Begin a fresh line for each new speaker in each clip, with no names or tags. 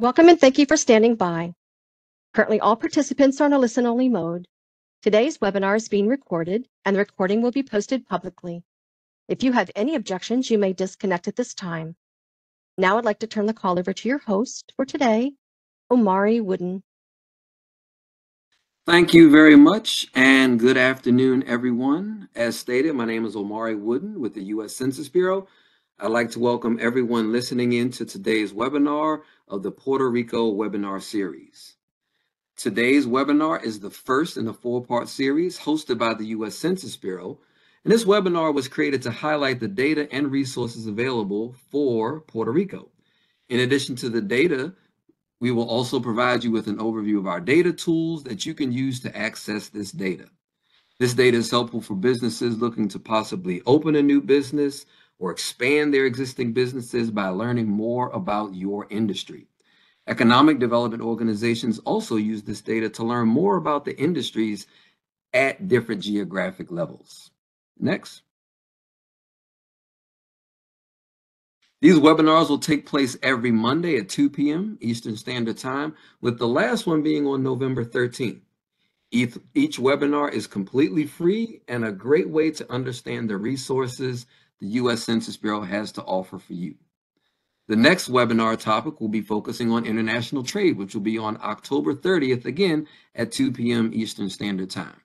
Welcome and thank you for standing by. Currently, all participants are on a listen-only mode. Today's webinar is being recorded, and the recording will be posted publicly. If you have any objections, you may disconnect at this time. Now I'd like to turn the call over to your host for today, Omari Wooden.
Thank you very much, and good afternoon, everyone. As stated, my name is Omari Wooden with the U.S. Census Bureau. I'd like to welcome everyone listening in to today's webinar of the Puerto Rico webinar series. Today's webinar is the first in a four-part series hosted by the U.S. Census Bureau, and this webinar was created to highlight the data and resources available for Puerto Rico. In addition to the data, we will also provide you with an overview of our data tools that you can use to access this data. This data is helpful for businesses looking to possibly open a new business, or expand their existing businesses by learning more about your industry. Economic development organizations also use this data to learn more about the industries at different geographic levels. Next. These webinars will take place every Monday at 2 p.m. Eastern Standard Time, with the last one being on November 13th. Each, each webinar is completely free and a great way to understand the resources the U.S. Census Bureau has to offer for you. The next webinar topic will be focusing on international trade, which will be on October 30th, again at 2 p.m. Eastern Standard Time.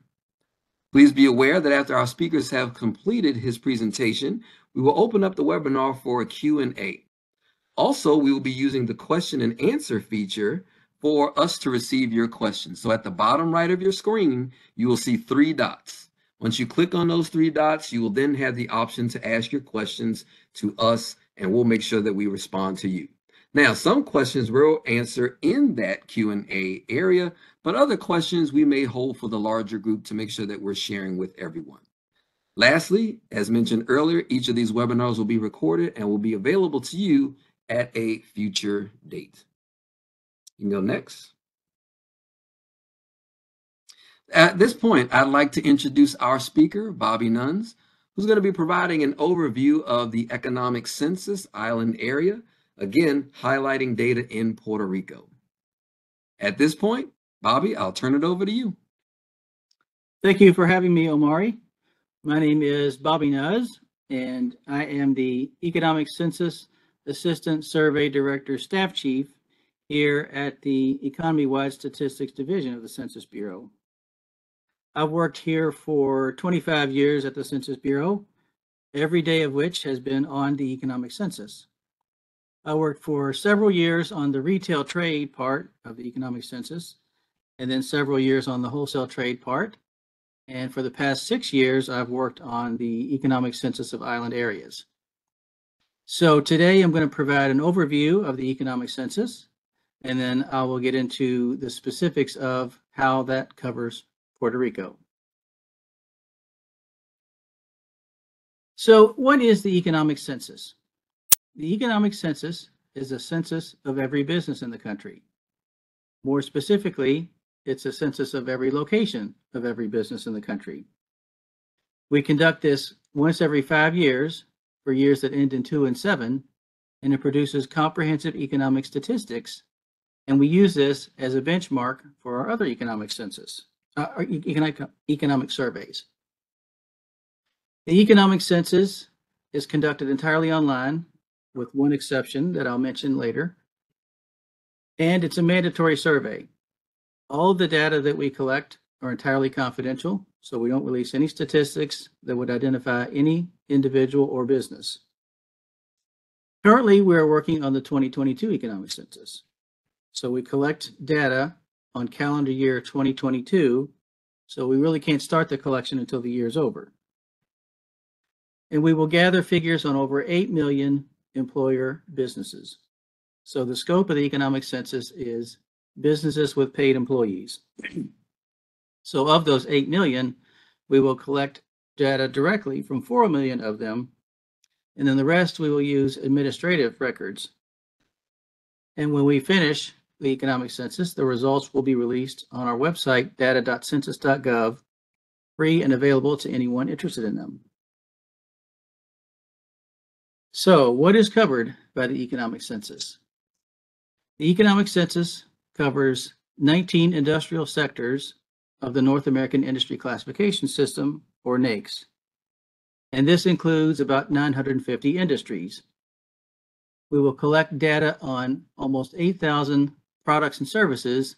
Please be aware that after our speakers have completed his presentation, we will open up the webinar for a Q&A. Also, we will be using the question and answer feature for us to receive your questions. So at the bottom right of your screen, you will see three dots. Once you click on those three dots, you will then have the option to ask your questions to us, and we'll make sure that we respond to you. Now, some questions we'll answer in that Q&A area, but other questions we may hold for the larger group to make sure that we're sharing with everyone. Lastly, as mentioned earlier, each of these webinars will be recorded and will be available to you at a future date. You can go next. At this point, I'd like to introduce our speaker, Bobby Nuns, who's going to be providing an overview of the economic census island area, again, highlighting data in Puerto Rico. At this point, Bobby, I'll turn it over to you.
Thank you for having me, Omari. My name is Bobby Nuz, and I am the Economic Census Assistant Survey Director Staff Chief here at the Economy-Wide Statistics Division of the Census Bureau. I've worked here for 25 years at the Census Bureau, every day of which has been on the economic census. I worked for several years on the retail trade part of the economic census, and then several years on the wholesale trade part. And for the past six years, I've worked on the economic census of island areas. So today I'm going to provide an overview of the economic census, and then I will get into the specifics of how that covers Puerto Rico. So what is the economic census? The economic census is a census of every business in the country. More specifically, it's a census of every location of every business in the country. We conduct this once every five years for years that end in two and seven, and it produces comprehensive economic statistics. And we use this as a benchmark for our other economic census uh, economic, economic surveys. The economic census is conducted entirely online with one exception that I'll mention later. And it's a mandatory survey. All the data that we collect are entirely confidential, so we don't release any statistics that would identify any individual or business. Currently, we're working on the 2022 economic census. So we collect data on calendar year 2022. So we really can't start the collection until the year is over. And we will gather figures on over 8 million employer businesses. So the scope of the economic census is businesses with paid employees. so of those 8 million, we will collect data directly from 4 million of them. And then the rest we will use administrative records. And when we finish, the economic census. The results will be released on our website, data.census.gov, free and available to anyone interested in them. So what is covered by the economic census? The economic census covers 19 industrial sectors of the North American Industry Classification System, or NAICS. And this includes about 950 industries. We will collect data on almost 8,000 products and services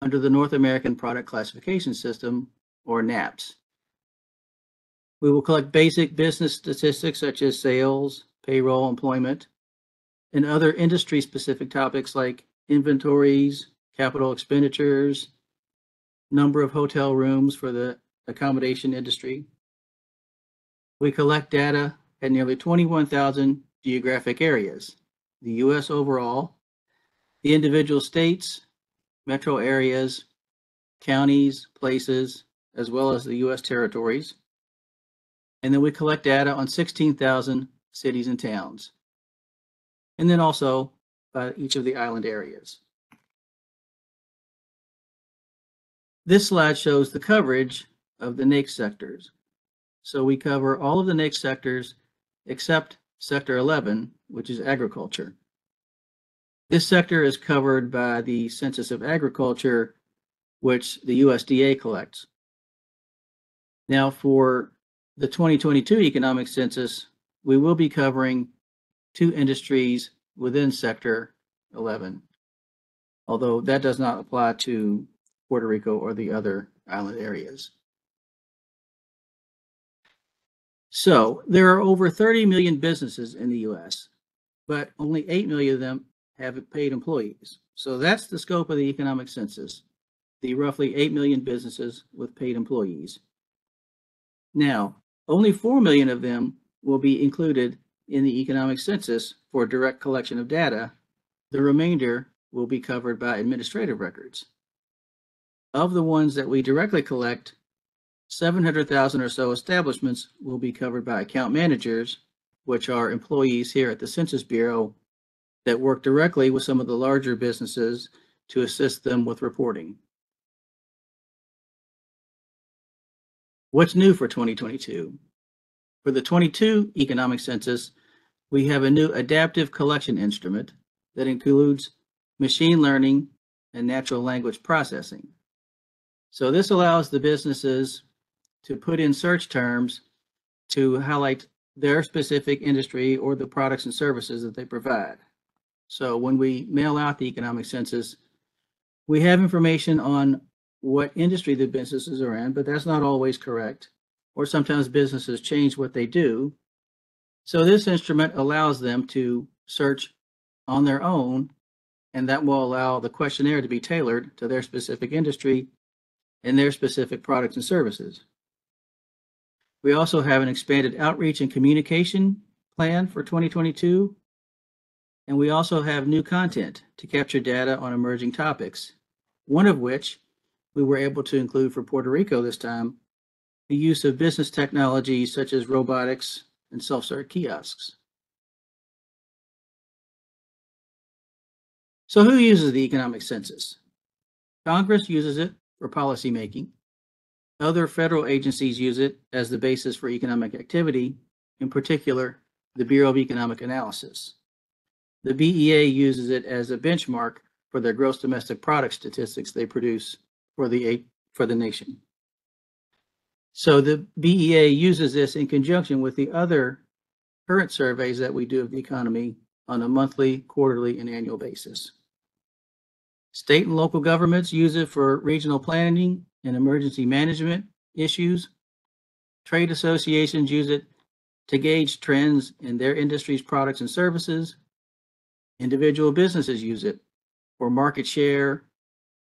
under the North American Product Classification System, or NAPS. We will collect basic business statistics such as sales, payroll, employment, and other industry-specific topics like inventories, capital expenditures, number of hotel rooms for the accommodation industry. We collect data at nearly 21,000 geographic areas, the US overall, the individual states, metro areas, counties, places, as well as the US territories. And then we collect data on 16,000 cities and towns. And then also by each of the island areas. This slide shows the coverage of the NAICS sectors. So we cover all of the NAICS sectors except Sector 11, which is agriculture. This sector is covered by the Census of Agriculture, which the USDA collects. Now, for the 2022 economic census, we will be covering two industries within Sector 11, although that does not apply to Puerto Rico or the other island areas. So there are over 30 million businesses in the US, but only 8 million of them have paid employees. So that's the scope of the economic census, the roughly 8 million businesses with paid employees. Now, only 4 million of them will be included in the economic census for direct collection of data. The remainder will be covered by administrative records. Of the ones that we directly collect, 700,000 or so establishments will be covered by account managers, which are employees here at the Census Bureau that work directly with some of the larger businesses to assist them with reporting. What's new for 2022? For the 22 economic census, we have a new adaptive collection instrument that includes machine learning and natural language processing. So this allows the businesses to put in search terms to highlight their specific industry or the products and services that they provide. So when we mail out the economic census, we have information on what industry the businesses are in, but that's not always correct. Or sometimes businesses change what they do. So this instrument allows them to search on their own, and that will allow the questionnaire to be tailored to their specific industry and their specific products and services. We also have an expanded outreach and communication plan for 2022. And we also have new content to capture data on emerging topics, one of which we were able to include for Puerto Rico this time, the use of business technologies such as robotics and self-serve kiosks. So who uses the economic census? Congress uses it for policymaking. Other federal agencies use it as the basis for economic activity, in particular, the Bureau of Economic Analysis. The BEA uses it as a benchmark for their gross domestic product statistics they produce for the for the nation. So the BEA uses this in conjunction with the other current surveys that we do of the economy on a monthly, quarterly, and annual basis. State and local governments use it for regional planning and emergency management issues. Trade associations use it to gauge trends in their industry's products and services. Individual businesses use it for market share,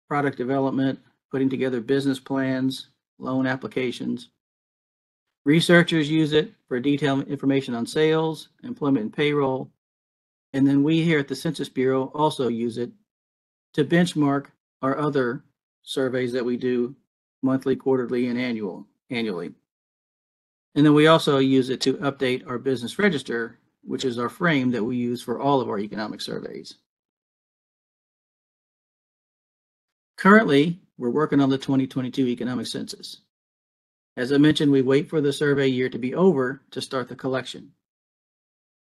product development, putting together business plans, loan applications. Researchers use it for detailed information on sales, employment and payroll. And then we here at the Census Bureau also use it to benchmark our other surveys that we do monthly, quarterly, and annual annually. And then we also use it to update our business register, which is our frame that we use for all of our economic surveys. Currently, we're working on the 2022 economic census. As I mentioned, we wait for the survey year to be over to start the collection.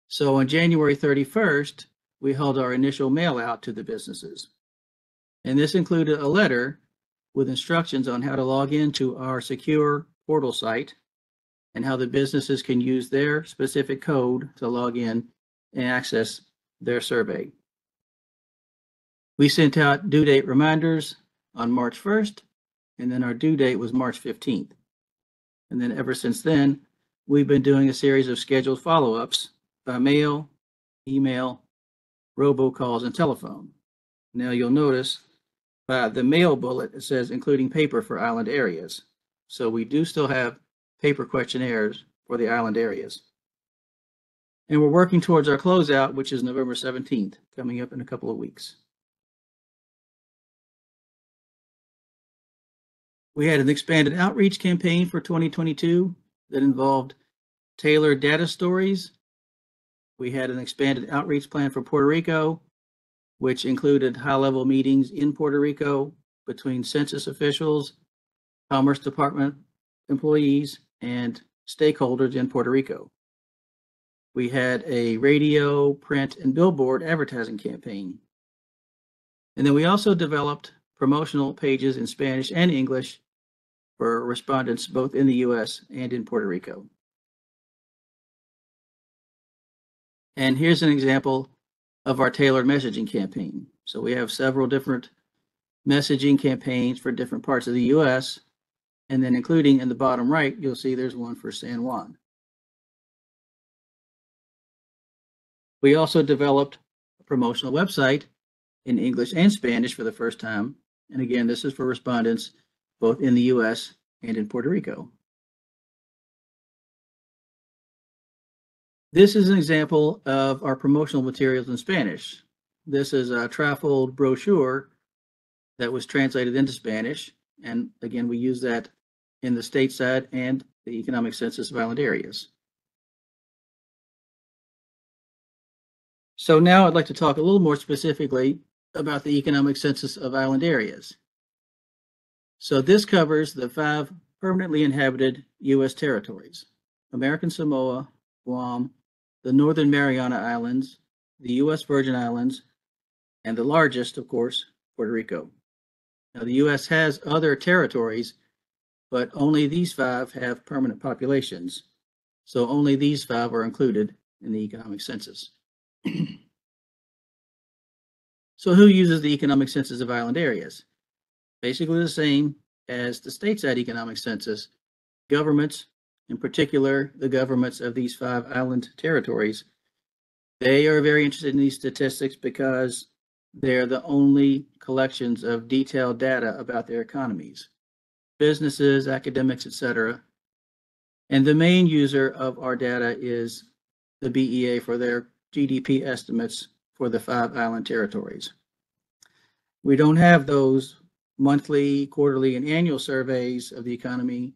So on January 31st, we held our initial mail out to the businesses. And this included a letter with instructions on how to log into our secure portal site and how the businesses can use their specific code to log in and access their survey. We sent out due date reminders on March 1st, and then our due date was March 15th. And then ever since then, we've been doing a series of scheduled follow-ups by mail, email, robocalls, and telephone. Now you'll notice by the mail bullet, it says including paper for island areas. So we do still have paper questionnaires for the island areas. And we're working towards our closeout, which is November 17th, coming up in a couple of weeks. We had an expanded outreach campaign for 2022 that involved tailored data stories. We had an expanded outreach plan for Puerto Rico, which included high-level meetings in Puerto Rico between census officials, Commerce Department employees, and stakeholders in Puerto Rico. We had a radio, print, and billboard advertising campaign. And then we also developed promotional pages in Spanish and English for respondents both in the US and in Puerto Rico. And here's an example of our tailored messaging campaign. So we have several different messaging campaigns for different parts of the US. And then including in the bottom right, you'll see there's one for San Juan. We also developed a promotional website in English and Spanish for the first time. And again, this is for respondents both in the US and in Puerto Rico. This is an example of our promotional materials in Spanish. This is a trifold brochure that was translated into Spanish. And again, we use that in the stateside and the economic census of island areas. So now I'd like to talk a little more specifically about the economic census of island areas. So this covers the five permanently inhabited U.S. territories, American Samoa, Guam, the Northern Mariana Islands, the U.S. Virgin Islands, and the largest, of course, Puerto Rico. Now, the U.S. has other territories, but only these five have permanent populations. So only these five are included in the economic census. so who uses the economic census of island areas? Basically the same as the stateside economic census. Governments, in particular the governments of these five island territories, they are very interested in these statistics because they're the only collections of detailed data about their economies, businesses, academics, etc. And the main user of our data is the BEA for their GDP estimates for the five island territories. We don't have those monthly, quarterly, and annual surveys of the economy.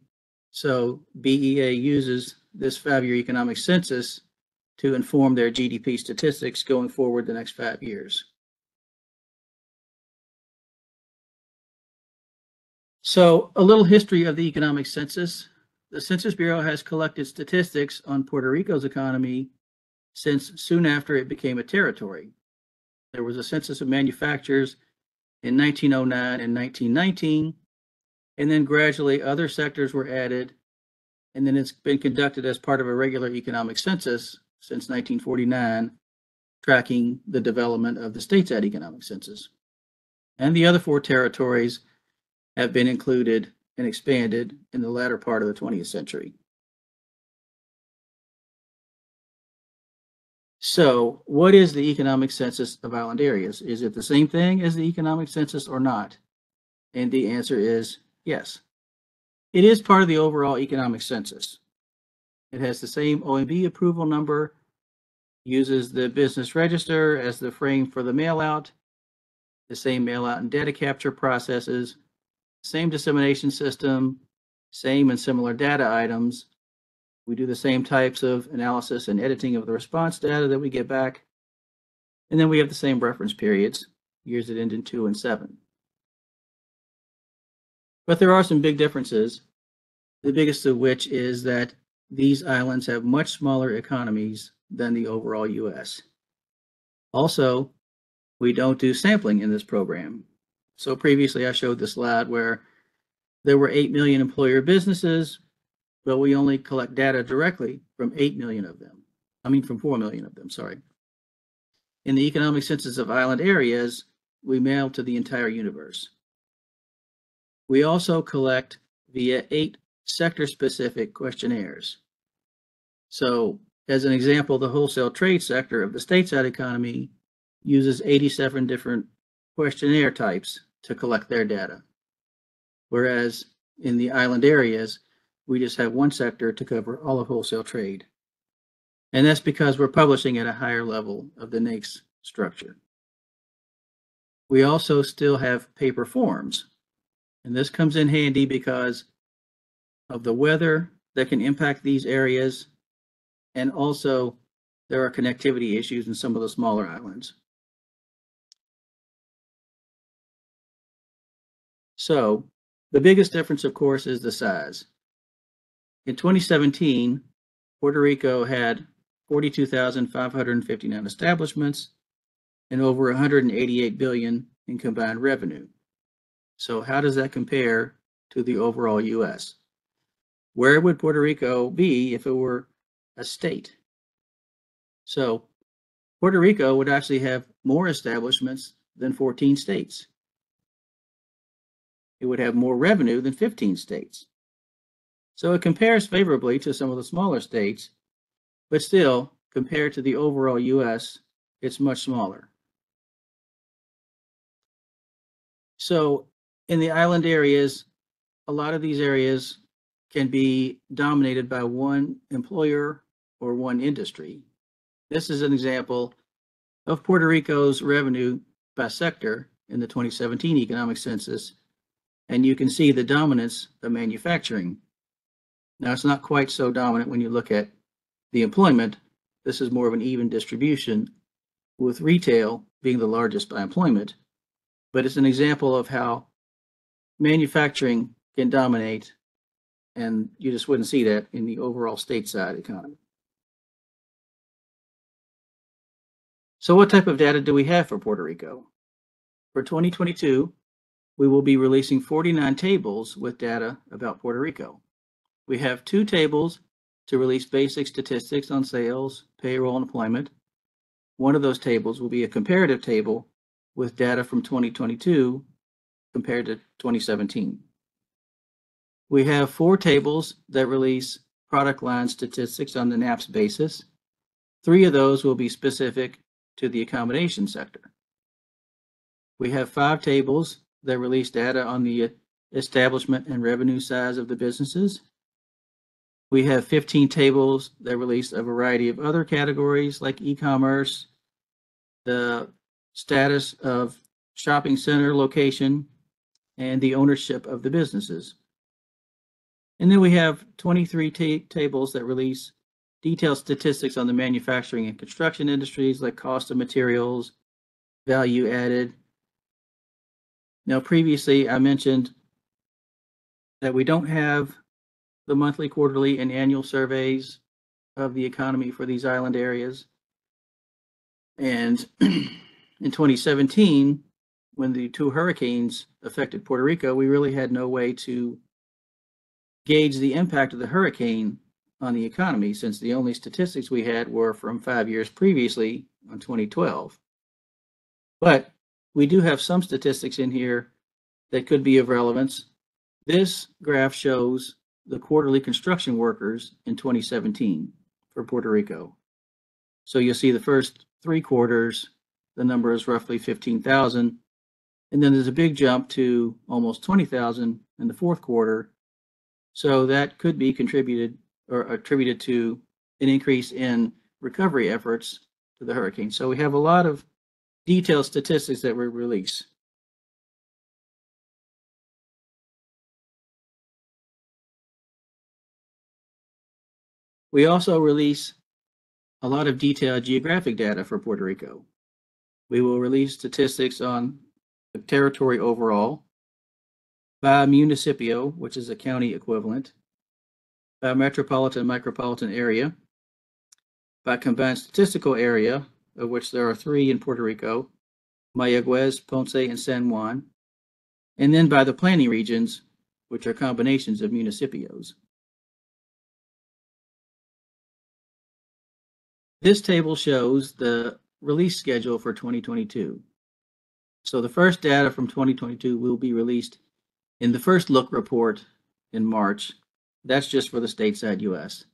So BEA uses this five-year economic census to inform their GDP statistics going forward the next five years. So a little history of the economic census. The Census Bureau has collected statistics on Puerto Rico's economy since soon after it became a territory. There was a census of manufacturers in 1909 and 1919, and then gradually other sectors were added, and then it's been conducted as part of a regular economic census since 1949, tracking the development of the stateside economic census. And the other four territories have been included and expanded in the latter part of the 20th century. So what is the economic census of island areas? Is it the same thing as the economic census or not? And the answer is yes. It is part of the overall economic census. It has the same OMB approval number, uses the business register as the frame for the mail out, the same mail out and data capture processes, same dissemination system, same and similar data items, we do the same types of analysis and editing of the response data that we get back. And then we have the same reference periods, years that end in two and seven. But there are some big differences, the biggest of which is that these islands have much smaller economies than the overall US. Also, we don't do sampling in this program. So previously I showed the slide where there were 8 million employer businesses, but we only collect data directly from 8 million of them. I mean, from 4 million of them, sorry. In the economic census of island areas, we mail to the entire universe. We also collect via eight sector-specific questionnaires. So as an example, the wholesale trade sector of the stateside economy uses 87 different questionnaire types to collect their data. Whereas in the island areas, we just have one sector to cover all of wholesale trade. And that's because we're publishing at a higher level of the NAICS structure. We also still have paper forms. And this comes in handy because of the weather that can impact these areas. And also there are connectivity issues in some of the smaller islands. So the biggest difference, of course, is the size. In 2017, Puerto Rico had 42,559 establishments and over 188 billion in combined revenue. So how does that compare to the overall US? Where would Puerto Rico be if it were a state? So Puerto Rico would actually have more establishments than 14 states. Would have more revenue than 15 states. So it compares favorably to some of the smaller states, but still, compared to the overall US, it's much smaller. So in the island areas, a lot of these areas can be dominated by one employer or one industry. This is an example of Puerto Rico's revenue by sector in the 2017 economic census. And you can see the dominance of manufacturing. Now, it's not quite so dominant when you look at the employment. This is more of an even distribution, with retail being the largest by employment. But it's an example of how manufacturing can dominate, and you just wouldn't see that in the overall stateside economy. So what type of data do we have for Puerto Rico? For 2022, we will be releasing 49 tables with data about Puerto Rico. We have two tables to release basic statistics on sales, payroll, and employment. One of those tables will be a comparative table with data from 2022 compared to 2017. We have four tables that release product line statistics on the NAPS basis. Three of those will be specific to the accommodation sector. We have five tables that release data on the establishment and revenue size of the businesses. We have 15 tables that release a variety of other categories like e-commerce, the status of shopping center location, and the ownership of the businesses. And then we have 23 ta- tables that release detailed statistics on the manufacturing and construction industries like cost of materials, value added. Now, previously I mentioned that we don't have the monthly, quarterly, and annual surveys of the economy for these island areas. And in 2017, when the two hurricanes affected Puerto Rico, we really had no way to gauge the impact of the hurricane on the economy since the only statistics we had were from five years previously on 2012. But we do have some statistics in here that could be of relevance. This graph shows the quarterly construction workers in 2017 for Puerto Rico. So you'll see the first three quarters, the number is roughly 15,000. And then there's a big jump to almost 20,000 in the fourth quarter. So that could be contributed or attributed to an increase in recovery efforts to the hurricane. So we have a lot of detailed statistics that we release. We also release a lot of detailed geographic data for Puerto Rico. We will release statistics on the territory overall, by municipio, which is a county equivalent, by metropolitan micropolitan area, by combined statistical area, of which there are three in Puerto Rico, Mayagüez, Ponce, and San Juan, and then by the planning regions, which are combinations of municipios. This table shows the release schedule for 2022. So the first data from 2022 will be released in the first look report in March. That's just for the stateside US.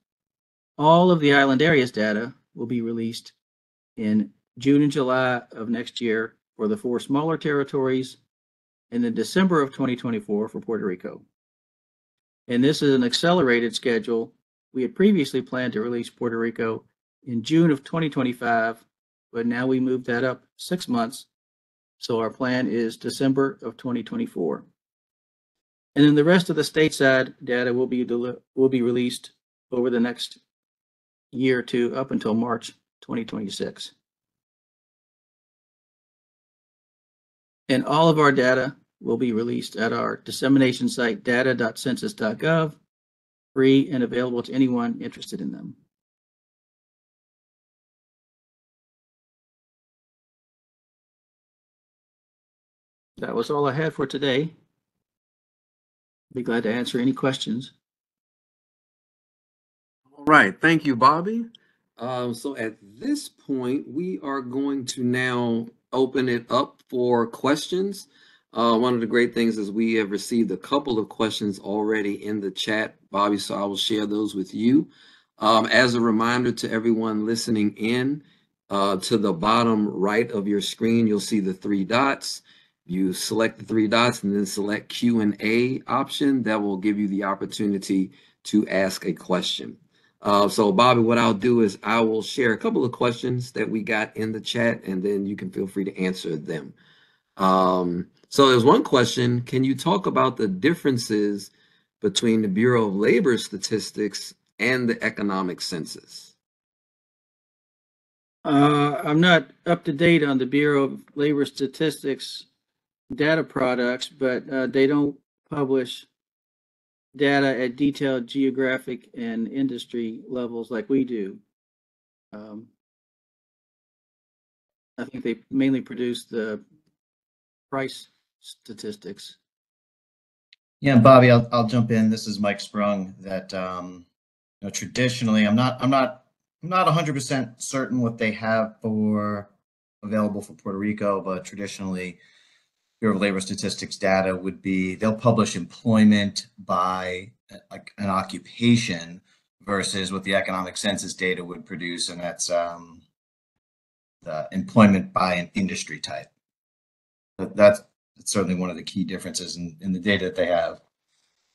All of the island areas data will be released in June and July of next year for the four smaller territories, and then December of 2024 for Puerto Rico. And this is an accelerated schedule. We had previously planned to release Puerto Rico in June of 2025, but now we moved that up six months. So our plan is December of 2024. And then the rest of the stateside data will be will be released over the next year or two up until March 2026. And all of our data will be released at our dissemination site data.census.gov, free and available to anyone interested in them. That was all I had for today. Be glad to answer any questions.
All right, thank you, Bobby. Um, so at this point, we are going to now open it up for questions. Uh, one of the great things is we have received a couple of questions already in the chat, Bobby, so I will share those with you. Um, as a reminder to everyone listening in, uh, to the bottom right of your screen, you'll see the three dots. You select the three dots and then select Q and A option. That will give you the opportunity to ask a question. Uh, so, Bobby, what I'll do is I will share a couple of questions that we got in the chat, and then you can feel free to answer them. Um, so, there's one question Can you talk about the differences between the Bureau of Labor Statistics and the economic census?
Uh, I'm not up to date on the Bureau of Labor Statistics data products, but uh, they don't publish data at detailed geographic and industry levels like we do. Um, I think they mainly produce the price statistics.
Yeah, Bobby, I'll, I'll jump in. This is Mike Sprung. That um, you know, traditionally, I'm not, I'm not, I'm not 100% certain what they have for available for Puerto Rico, but traditionally, Bureau of Labor Statistics data would be they'll publish employment by like an occupation versus what the economic census data would produce, and that's um, the employment by an industry type. But that's, that's certainly one of the key differences in, in the data that they have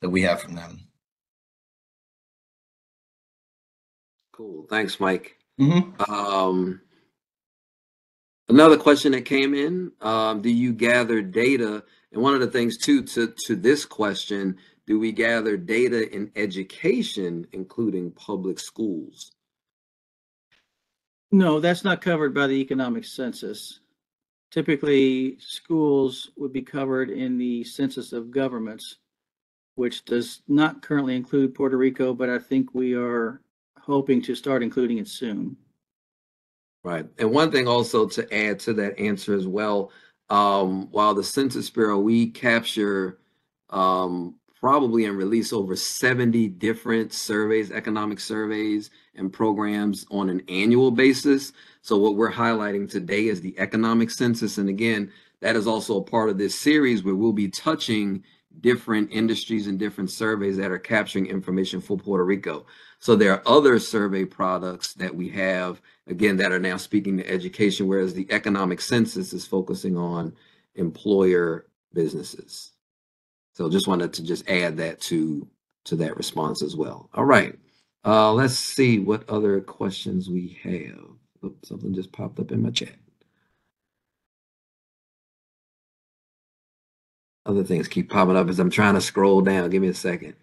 that we have from them.
Cool. Thanks, Mike.
Mm-hmm.
Um, another question that came in, um, do you gather data? And one of the things too, to, to this question, do we gather data in education, including public schools?
No, that's not covered by the economic census. Typically, schools would be covered in the census of governments, which does not currently include Puerto Rico, but I think we are hoping to start including it soon.
Right. And one thing also to add to that answer as well, um, while the Census Bureau, we capture um, probably and release over 70 different surveys, economic surveys and programs on an annual basis. So what we're highlighting today is the economic census. And again, that is also a part of this series where we'll be touching different industries and different surveys that are capturing information for Puerto Rico. So there are other survey products that we have, again, that are now speaking to education, whereas the economic census is focusing on employer businesses. So just wanted to just add that to to that response as well. All right. Uh, let's see what other questions we have. Oops, something just popped up in my chat. Other things keep popping up as I'm trying to scroll down. Give me a second.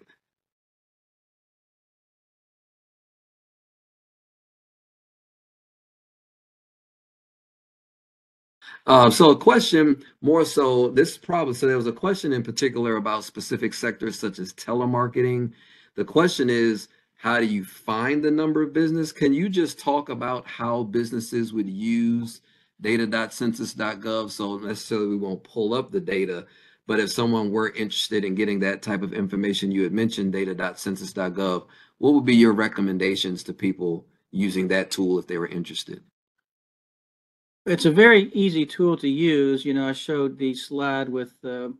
Uh, so a question more so this problem. so there was a question in particular about specific sectors such as telemarketing. The question is, how do you find the number of business? Can you just talk about how businesses would use data.census.gov? So necessarily we won't pull up the data, but if someone were interested in getting that type of information, you had mentioned data.census.gov. What would be your recommendations to people using that tool if they were interested?
It's a very easy tool to use. You know, I showed the slide with the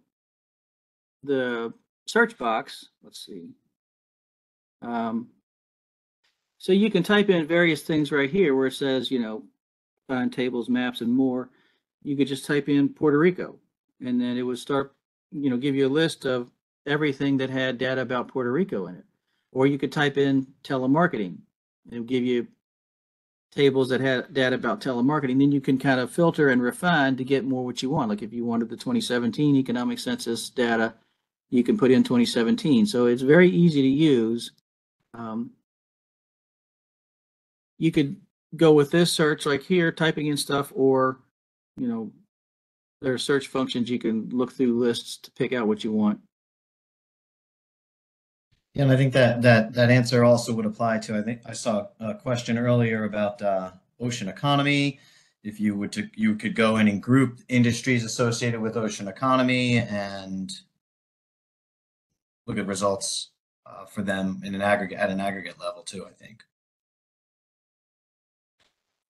the search box. Let's see. Um, so you can type in various things right here where it says, you know, find tables, maps, and more. You could just type in Puerto Rico, and then it would start, you know, give you a list of everything that had data about Puerto Rico in it. Or you could type in telemarketing. It'll give you tables that had data about telemarketing, then you can kind of filter and refine to get more what you want. Like if you wanted the 2017 economic census data, you can put in 2017. So it's very easy to use. Um, you could go with this search like here, typing in stuff, or, you know, there are search functions you can look through lists to pick out what you want.
Yeah, and I think that that that answer also would apply to, I think I saw a question earlier about uh, ocean economy. If you would to, you could go in and group industries associated with ocean economy and look at results uh, for them in an aggregate at an aggregate level too, I think.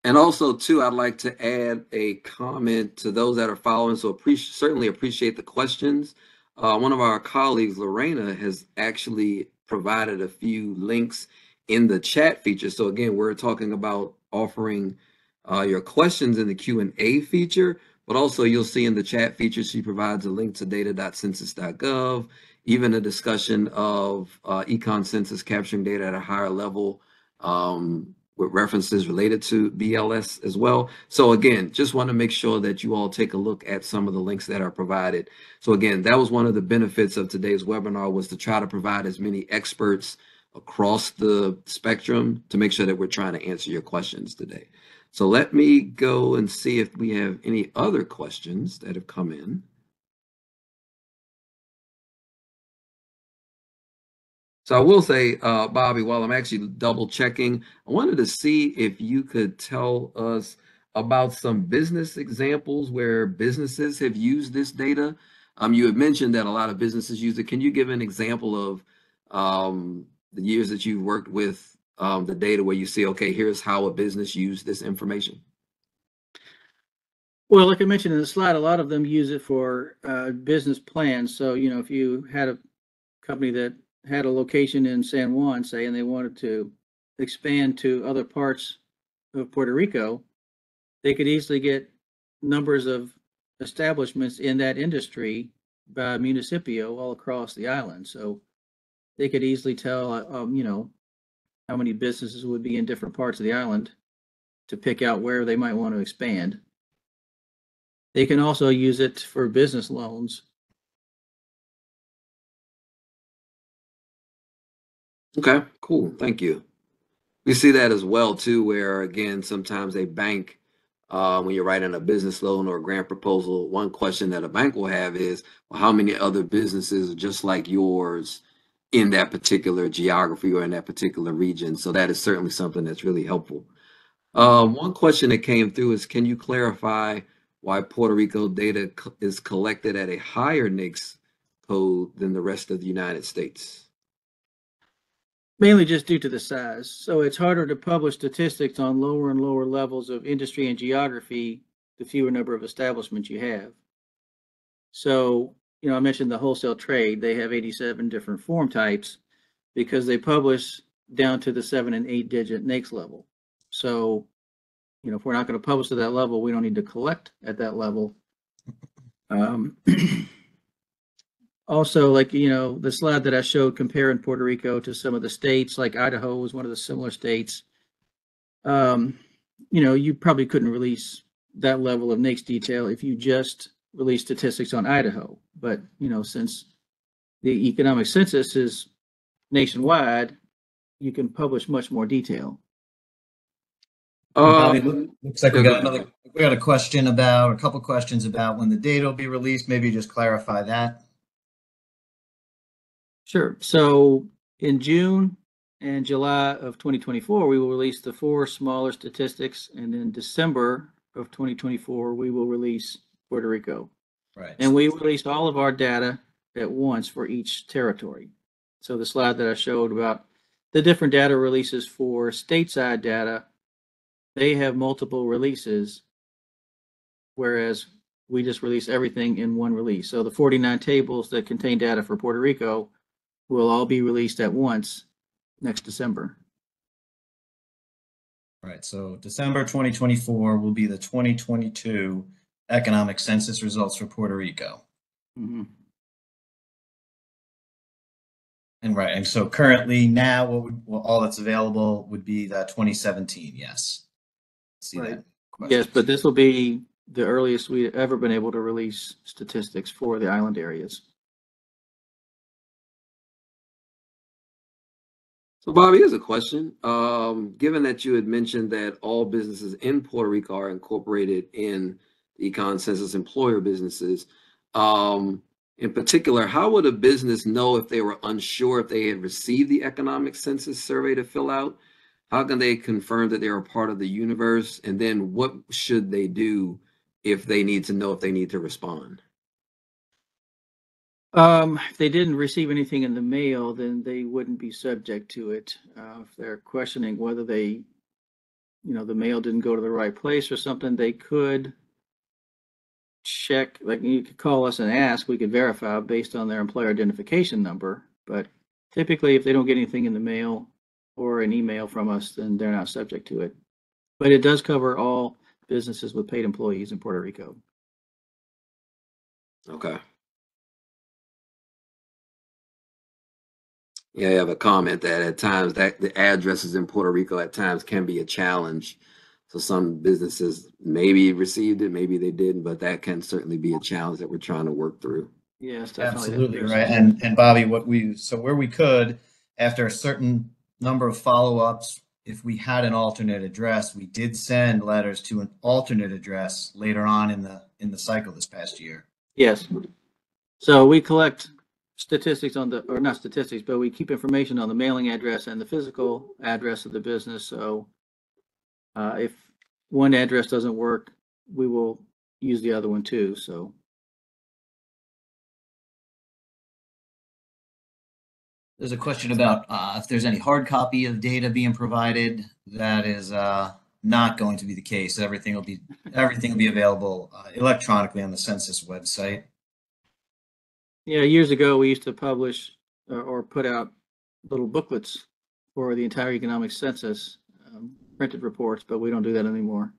And also, too, I'd like to add a comment to those that are following. So, appreciate certainly appreciate the questions. Uh, one of our colleagues, Lorena, has actually provided a few links in the chat feature. So, again, we're talking about offering uh, your questions in the Q and A feature, but also you'll see in the chat feature she provides a link to data.census.gov, even a discussion of uh, econ census capturing data at a higher level. Um, with references related to BLS as well. So again, just want to make sure that you all take a look at some of the links that are provided. So again, that was one of the benefits of today's webinar was to try to provide as many experts across the spectrum to make sure that we're trying to answer your questions today. So let me go and see if we have any other questions that have come in. So I will say, uh, Bobby, while I'm actually double checking, I wanted to see if you could tell us about some business examples where businesses have used this data. Um, you had mentioned that a lot of businesses use it. Can you give an example of um, the years that you've worked with um, the data where you see, okay, here's how a business used this information?
Well, like I mentioned in the slide, a lot of them use it for uh, business plans. So, you know, if you had a company that had a location in San Juan, say, and they wanted to expand to other parts of Puerto Rico, they could easily get numbers of establishments in that industry by municipio all across the island. So they could easily tell, uh, um, you know, how many businesses would be in different parts of the island to pick out where they might want to expand. They can also use it for business loans
Okay, cool. Thank you. We see that as well too, where again, sometimes a bank, uh, when you're writing a business loan or a grant proposal, one question that a bank will have is, well, how many other businesses just like yours in that particular geography or in that particular region? So that is certainly something that's really helpful. Um, one question that came through is, can you clarify why Puerto Rico data co- is collected at a higher NAICS code than the rest of the United States?
Mainly just due to the size. So it's harder to publish statistics on lower and lower levels of industry and geography, the fewer number of establishments you have. So, you know, I mentioned the wholesale trade, they have 87 different form types because they publish down to the seven and eight digit NAICS level. So, you know, if we're not going to publish to that level, we don't need to collect at that level. Um, also like you know the slide that i showed comparing puerto rico to some of the states like idaho was one of the similar states um, you know you probably couldn't release that level of NAICS detail if you just release statistics on idaho but you know since the economic census is nationwide you can publish much more detail
Bobby,
Um,
look- looks like we got another. We got a question about a couple questions about when the data will be released. Maybe just clarify that.
Sure. So in June, And July of 2024, we will release the four smaller statistics. And in December of 2024, we will release Puerto Rico.
Right.
And we released all of our data at once for each territory. So the slide that I showed about the different data releases for stateside data, they have multiple releases, whereas we just release everything in one release. So the 49 tables that contain data for Puerto Rico will all be released at once next December.
Right, so December 2024 will be the 2022 economic census results for Puerto Rico.
Mhm.
And right, and so currently now, what would, well, all that's available would be the 2017, yes. See
Right.
that?
Yes, but this will be the earliest we've ever been able to release statistics for the island areas.
So Bobby, here's a question. Um, given that you had mentioned that all businesses in Puerto Rico are incorporated in the econ census employer businesses, um, in particular, how would a business know if they were unsure if they had received the economic census survey to fill out? How can they confirm that they are part of the universe? And then what should they do if they need to know if they need to respond?
Um, if they didn't receive anything in the mail, then they wouldn't be subject to it. Uh, if they're questioning whether they, you know, the mail didn't go to the right place or something, they could check, like you could call us and ask, we could verify based on their employer identification number. But typically, if they don't get anything in the mail or an email from us, then they're not subject to it. But it does cover all businesses with paid employees in Puerto Rico.
Okay. Yeah, I have a comment that at times that the addresses in Puerto Rico at times can be a challenge. So some businesses maybe received it, maybe they didn't, but that can certainly be a challenge that we're trying to work through.
Yes, definitely.
Absolutely, right, and, and Bobby, what we, so where we could, after a certain number of follow-ups, if we had an alternate address, we did send letters to an alternate address later on in the, in the cycle this past year.
Yes. So we collect statistics on the, or not statistics, but we keep information on the mailing address and the physical address of the business. So uh, if one address doesn't work, we will use the other one too. So
There's a question about uh, if there's any hard copy of data being provided. That is uh, not going to be the case. Everything will be everything will be available uh, electronically on the census website.
Yeah, years ago, we used to publish or, or put out little booklets for the entire economic census, um, printed reports, but we don't do that anymore.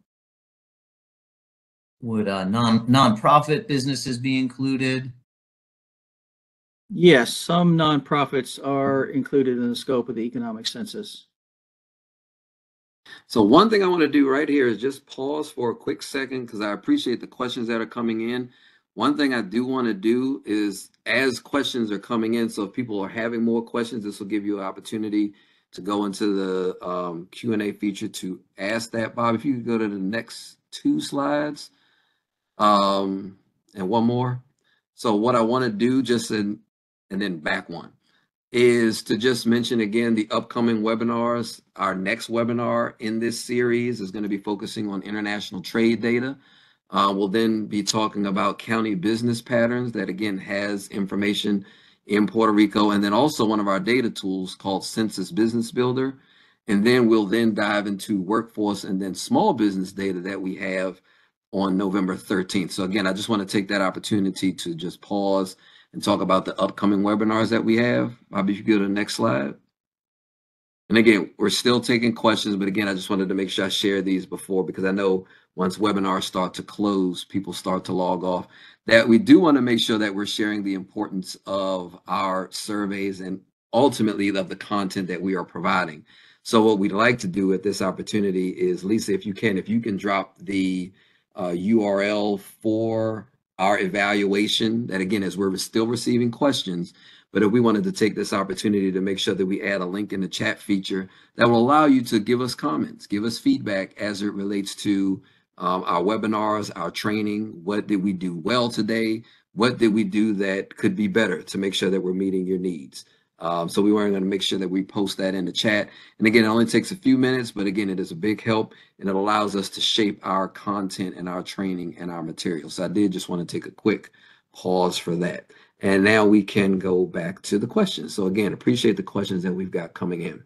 Would uh, non nonprofit businesses be included?
Yes, some nonprofits are included in the scope of the economic census.
So one thing I want to do right here is just pause for a quick second because I appreciate the questions that are coming in. One thing I do want to do is as questions are coming in, so if people are having more questions, this will give you an opportunity to go into the um, Q&A feature to ask that. Bob, if you could go to the next two slides um, and one more. So what I want to do just in, and then back one is to just mention again the upcoming webinars. Our next webinar in this series is going to be focusing on international trade data. Uh, we'll then be talking about county business patterns that again has information in Puerto Rico and then also one of our data tools called Census Business Builder. And then we'll then dive into workforce and then small business data that we have on November 13th. So again, I just want to take that opportunity to just pause and talk about the upcoming webinars that we have. Bobby, if you go to the next slide. And again, we're still taking questions, but again, I just wanted to make sure I share these before because I know once webinars start to close, people start to log off. That we do want to make sure that we're sharing the importance of our surveys and ultimately of the content that we are providing. So what we'd like to do at this opportunity is, Lisa, if you can, if you can drop the uh, URL for our evaluation, that again, as we're still receiving questions, but if we wanted to take this opportunity to make sure that we add a link in the chat feature that will allow you to give us comments, give us feedback as it relates to um, our webinars, our training. What did we do well today? What did we do that could be better to make sure that we're meeting your needs? Um, so we were going to make sure that we post that in the chat. And again, it only takes a few minutes, but again, it is a big help and it allows us to shape our content and our training and our material. So I did just want to take a quick pause for that. And now we can go back to the questions. So again, appreciate the questions that we've got coming in.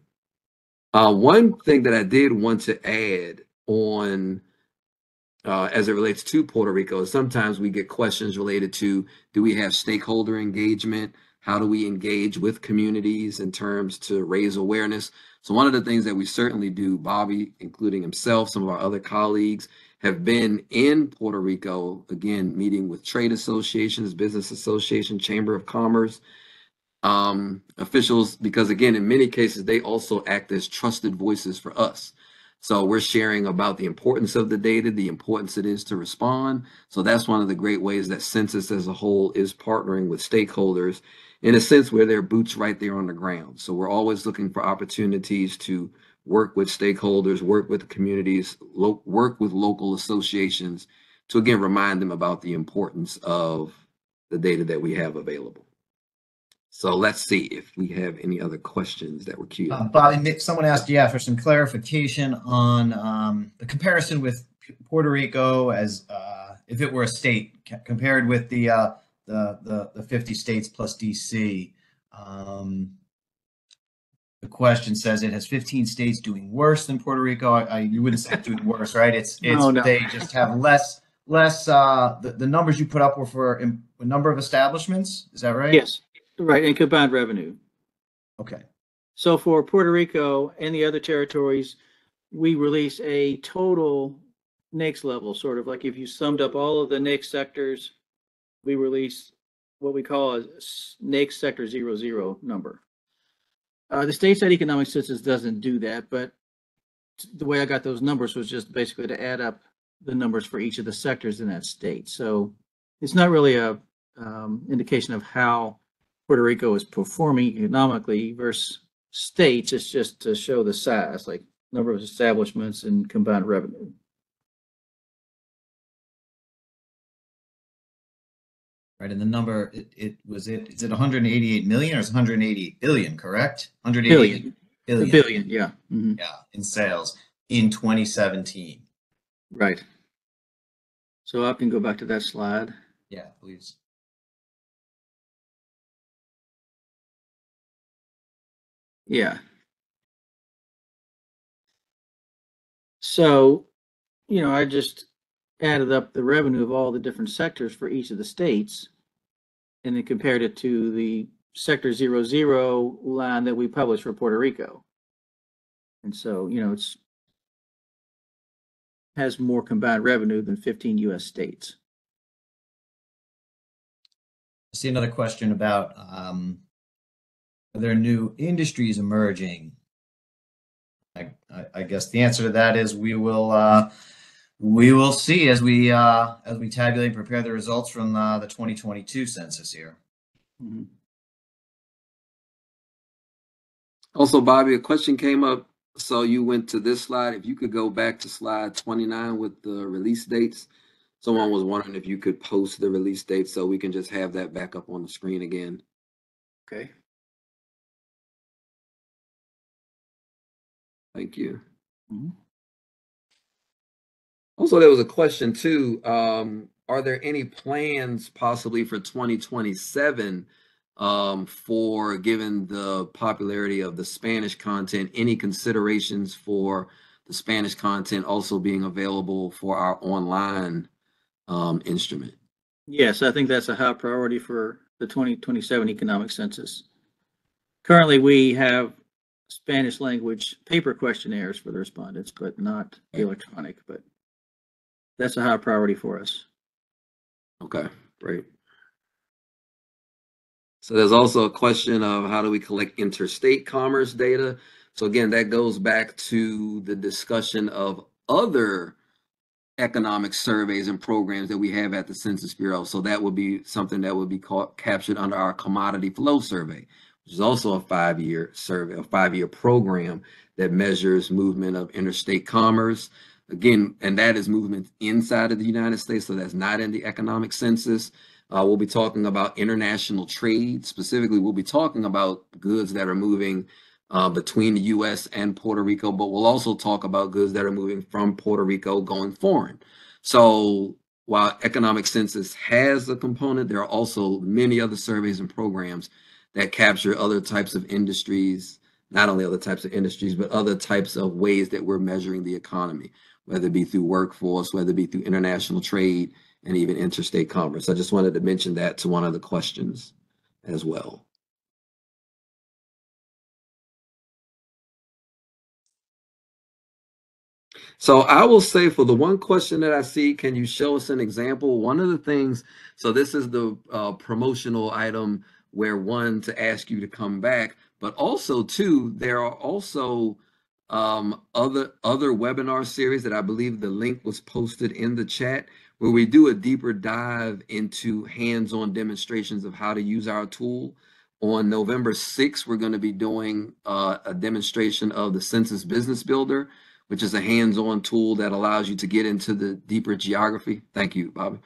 Uh, one thing that I did want to add on uh, as it relates to Puerto Rico sometimes we get questions related to do we have stakeholder engagement? How do we engage with communities in terms to raise awareness? So one of the things that we certainly do, Bobby, including himself, some of our other colleagues, have been in Puerto Rico, again, meeting with trade associations, business association, chamber of commerce, um, officials, because again, in many cases, they also act as trusted voices for us. So we're sharing about the importance of the data, the importance it is to respond. So that's one of the great ways that Census as a whole is partnering with stakeholders in a sense where they're boots right there on the ground. So we're always looking for opportunities to work with stakeholders, work with communities, work with local associations to again remind them about the importance of the data that we have available. So let's see if we have any other questions that were queued
Uh. Bobby, mi- someone asked, yeah, for some clarification on um, the comparison with Puerto Rico as uh, if it were a state compared with the uh, the, the the 50 states plus DC. Um, the question says it has 15 states doing worse than Puerto Rico. I, I you wouldn't say doing worse, right? It's it's
No, no.
they just have less less. Uh, the the numbers you put up were for a number of establishments. Is that right?
Yes, right, and combined revenue.
Okay.
So for Puerto Rico and the other territories, we release a total NAICS level, sort of like if you summed up all of the NAICS sectors, we release what we call a NAICS sector zero zero number. Uh, the state side economic census doesn't do that, but the way I got those numbers was just basically to add up the numbers for each of the sectors in that state. So it's not really a um, indication of how Puerto Rico is performing economically versus states. It's just to show the size, like number of establishments and combined revenue.
Right, and the number, it, it was it, is it 188 million or is it 188 billion, correct? 188
Billion,
billion,
billion, yeah. mhm,
yeah, in sales in 2017.
Right. So I can go back to that slide.
Yeah, please.
Yeah. So, you know, I just added up the revenue of all the different sectors for each of the states and then compared it to the sector zero zero line that we published for Puerto Rico. And so, you know, it's has more combined revenue than 15 US states.
I see another question about um, there new industries emerging? I, I, I guess the answer to that is we will uh, we will see as we uh, as we tabulate and prepare the results from uh, the 2022 census here.
Mhm.
Also, Bobby, a question came up. So you went to this slide. If you could go back to slide 29 with the release dates. Someone was wondering if you could post the release date so we can just have that back up on the screen again.
Okay.
Thank you.
Mhm.
Also, there was a question too. Um, are there any plans possibly for 2027 um, for given the popularity of the Spanish content, any considerations for the Spanish content also being available for our online um, instrument?
Yes, I think that's a high priority for the 2027 economic census. Currently, we have Spanish language paper questionnaires for the respondents, but not electronic, but that's a high priority for us.
Okay, great. So there's also a question of how do we collect interstate commerce data? So again, that goes back to the discussion of other economic surveys and programs that we have at the Census Bureau. So that would be something that would be caught, captured under our commodity flow survey, is also a five-year survey, a five-year program that measures movement of interstate commerce. Again, and that is movement inside of the United States, so that's not in the economic census. Uh, we'll be talking about international trade. Specifically, we'll be talking about goods that are moving uh, between the U.S. and Puerto Rico, but we'll also talk about goods that are moving from Puerto Rico going foreign. So while economic census has a component, there are also many other surveys and programs that capture other types of industries, not only other types of industries, but other types of ways that we're measuring the economy, whether it be through workforce, whether it be through international trade, and even interstate commerce. I just wanted to mention that to one of the questions as well. So I will say for the one question that I see, can you show us an example? One of the things, so this is the uh, promotional item where one to ask you to come back, but also two, there are also um, other other webinar series that I believe the link was posted in the chat where we do a deeper dive into hands-on demonstrations of how to use our tool. On November 6th, we're going to be doing uh, a demonstration of the Census Business Builder, which is a hands-on tool that allows you to get into the deeper geography. Thank you, Bobby.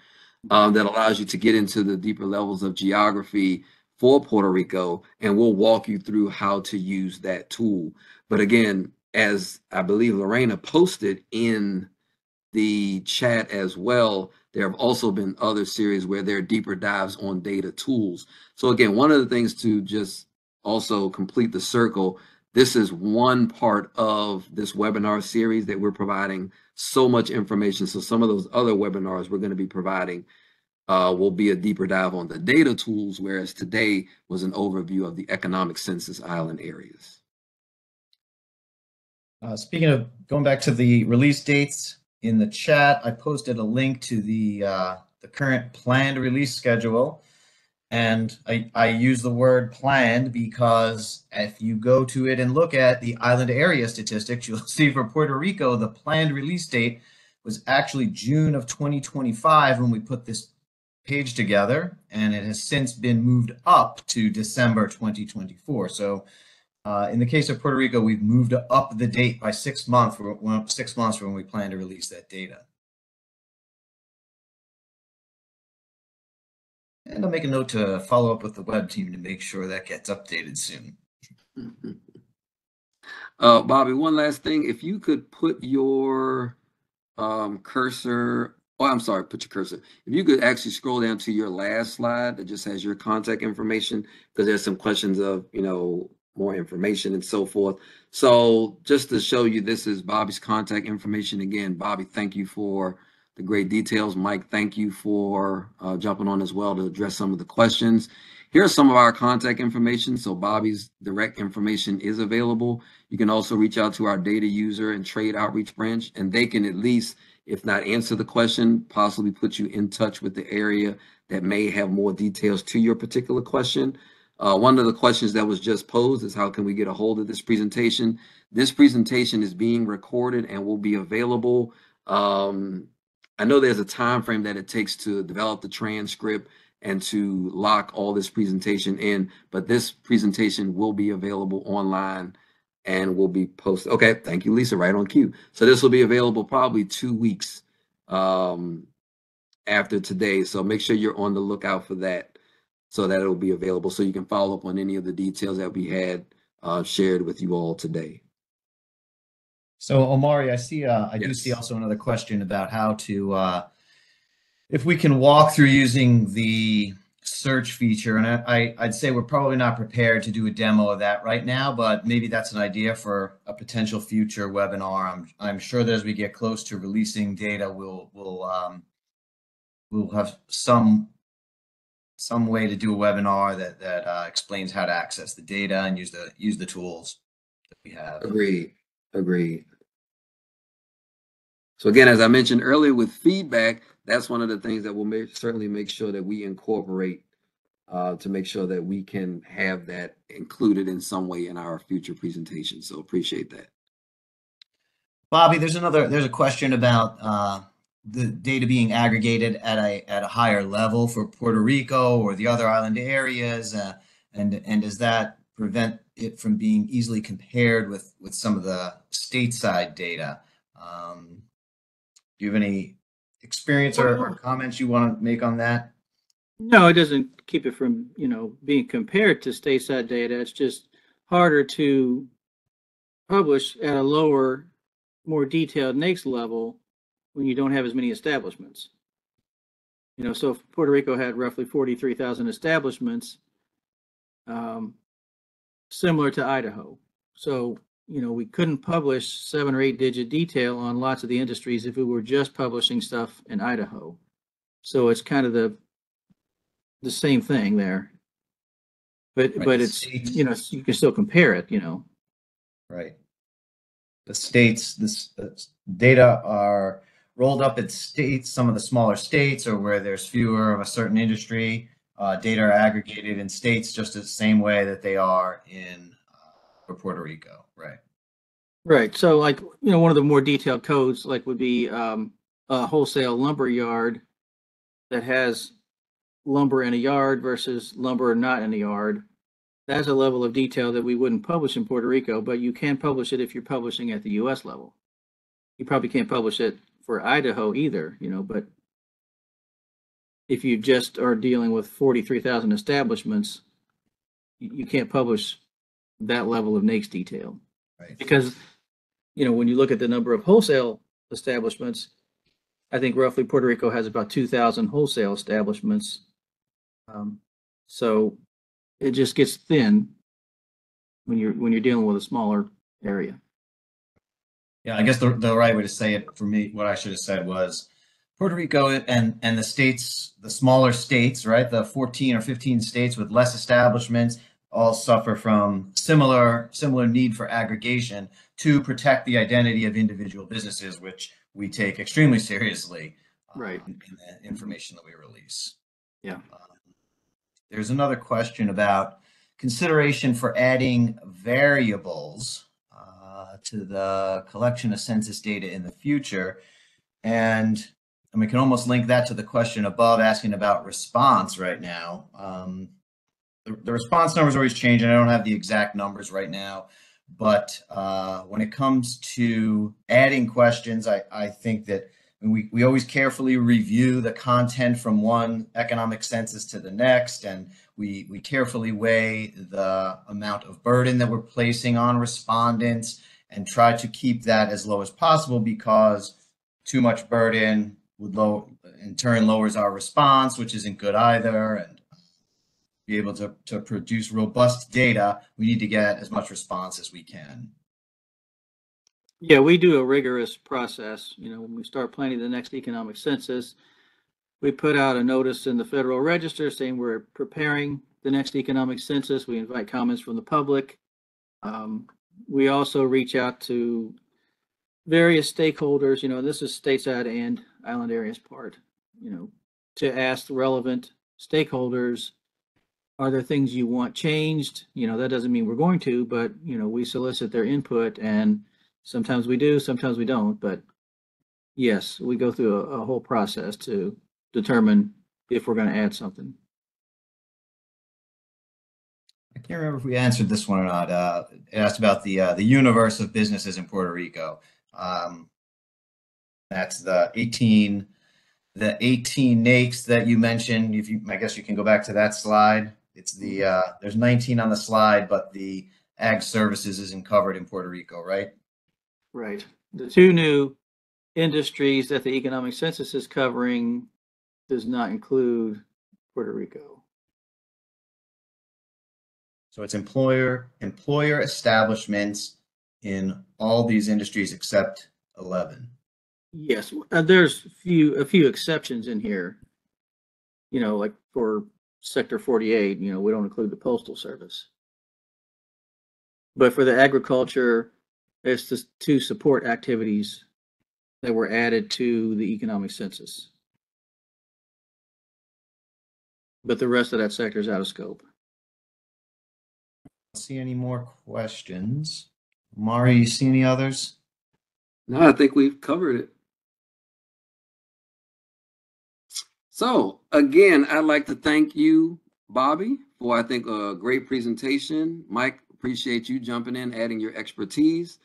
Um, that allows you to get into the deeper levels of geography for Puerto Rico, and we'll walk you through how to use that tool. But again, as I believe Lorena posted in the chat as well, there have also been other series where there are deeper dives on data tools. So again, one of the things to just also complete the circle, this is one part of this webinar series that we're providing so much information. So some of those other webinars we're going to be providing uh, will be a deeper dive on the data tools, whereas today was an overview of the economic census island areas.
Uh, speaking of going back to the release dates in the chat, I posted a link to the uh, the current planned release schedule. And I, I use the word planned because if you go to it and look at the island area statistics, you'll see for Puerto Rico, the planned release date was actually June of 2025 when we put this page together, and it has since been moved up to December 2024. So uh, in the case of Puerto Rico, we've moved up the date by six months, six months from when we plan to release that data. And I'll make a note to follow up with the web team to make sure that gets updated soon.
Uh, Bobby, one last thing. If you could put your um, cursor, oh, I'm sorry, put your cursor. If you could actually scroll down to your last slide that just has your contact information, because there's some questions of, you know, more information and so forth. So just to show you, this is Bobby's contact information. Again, Bobby, thank you for the great details. Mike, thank you for uh, jumping on as well to address some of the questions. Here's some of our contact information. So Bobby's direct information is available. You can also reach out to our data user and trade outreach branch, and they can at least, if not answer the question, possibly put you in touch with the area that may have more details to your particular question. Uh, one of the questions that was just posed is how can we get a hold of this presentation? This presentation is being recorded and will be available. Um, I know there's a time frame that it takes to develop the transcript and to lock all this presentation in, but this presentation will be available online and will be posted. Okay, thank you, Lisa, right on cue. So this will be available probably two weeks um, after today. So make sure you're on the lookout for that so that it will be available so you can follow up on any of the details that we had uh, shared with you all today.
So Omari, I see. Uh, I do see also another question about how to, uh, if we can walk through using the search feature, and I, I, I'd say we're probably not prepared to do a demo of that right now, but maybe that's an idea for a potential future webinar. I'm, I'm sure that as we get close to releasing data, we'll, we'll, um, we'll have some, some way to do a webinar that, that uh, explains how to access the data and use the, use the tools that we have.
Agreed. Agreed. So again, as I mentioned earlier with feedback, that's one of the things that will make, certainly make sure that we incorporate uh, to make sure that we can have that included in some way in our future presentations. So appreciate that.
Bobby, there's another, there's a question about uh, the data being aggregated at a, at a higher level for Puerto Rico or the other island areas. uh, And, and does that prevent it from being easily compared with, with some of the stateside data? Um, Do you have any experience or or comments you want to make on that?
No, it doesn't keep it from, you know, being compared to stateside data. It's just harder to publish at a lower, more detailed NAICS level when you don't have as many establishments. You know, so if Puerto Rico had roughly forty-three thousand establishments, um, similar to Idaho. So, you know, we couldn't publish seven or eight digit detail on lots of the industries if we were just publishing stuff in Idaho. So it's kind of the the same thing there. But
Right,
but
the
it's
states-
you know you can still compare it. You know.
Right. The states, this uh, data are rolled up in states, some of the smaller states or where there's fewer of a certain industry. Uh, data are aggregated in states just the same way that they are in for Puerto Rico. Right.
Right. So like, you know, one of the more detailed codes like would be um, a wholesale lumber yard that has lumber in a yard versus lumber not in a yard. That's a level of detail that we wouldn't publish in Puerto Rico, but you can publish it if you're publishing at the US level. You probably can't publish it for Idaho either, you know, but if you just are dealing with 43,000 establishments, you, you can't publish that level of NAICS detail
Right.
because you know when you look at the number of wholesale establishments i think roughly puerto rico has about 2000 wholesale establishments um, so it just gets thin when you're when you're dealing with a smaller area
Yeah, I guess the, the right way to say it for me, what I should have said was Puerto Rico and, and the states, the smaller states, right? The 14 or 15 states with less establishments all suffer from similar, similar need for aggregation to protect the identity of individual businesses, which we take extremely seriously. um,
Right.
In the information that we release.
Yeah.
Um, There's another question about consideration for adding variables uh, to the collection of census data in the future. And, and we can almost link that to the question above asking about response right now. Um, the, response numbers always change, and I don't have the exact numbers right now. But uh, when it comes to adding questions, I, I think that we, we always carefully review the content from one economic census to the next, and we, we carefully weigh the amount of burden that we're placing on respondents and try to keep that as low as possible because too much burden would low in turn lowers our response, which isn't good either. And be able to, to produce robust data, we need to get as much response as we can.
yeah we do a rigorous process. You know when we start planning the next economic census we put out a notice in the federal register saying we're preparing the next economic census. We invite comments from the public. Um, we also reach out to various stakeholders, you know, this is stateside and island areas part, you know, to ask relevant stakeholders, are there things you want changed? You know, that doesn't mean we're going to, but, you know, we solicit their input and sometimes we do, sometimes we don't, but yes, we go through a, a whole process to determine if we're going to add something.
I can't remember if we answered this one or not. Uh, it asked about the uh, the universe of businesses in Puerto Rico. Um, that's the 18, the 18 NAICS that you mentioned. If you, I guess you can go back to that slide. It's the uh, there's 19 on the slide, but the ag services isn't covered in Puerto Rico, right?
Right. The two new industries that the economic census is covering does not include Puerto Rico.
So it's employer employer establishments in all these industries except 11.
Yes, uh, there's few, a few exceptions in here. You know, like for sector forty-eight, you know, we don't include the postal service. But for the agriculture, it's the two support activities that were added to the economic census. But the rest of that sector is out of scope.
See any more questions? Mari, you see any others?
No, I think we've covered it. So again, I'd like to thank you, Bobby, for I think a great presentation. Mike, appreciate you jumping in, adding your expertise.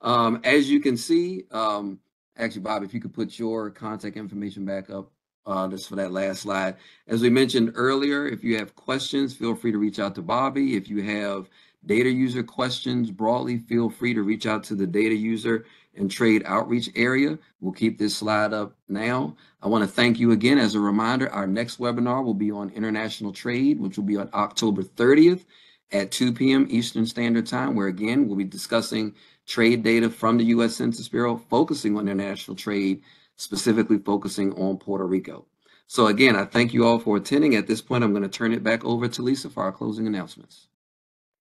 Um, as you can see, um, actually, Bobby, if you could put your contact information back up uh, just for that last slide. As we mentioned earlier, if you have questions, feel free to reach out to Bobby. If you have data user questions broadly, feel free to reach out to the data user and trade outreach area. We'll keep this slide up now. I want to thank you again. As a reminder, our next webinar will be on international trade, which will be on October 30th at 2 p.m. Eastern Standard Time, where again, we'll be discussing trade data from the U.S. Census Bureau, focusing on international trade, specifically focusing on Puerto Rico. So again, I thank you all for attending. At this point, I'm going to turn it back over to Lisa for our closing announcements.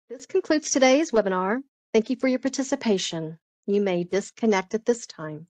This concludes today's webinar. Thank you for your participation. You may disconnect at this time.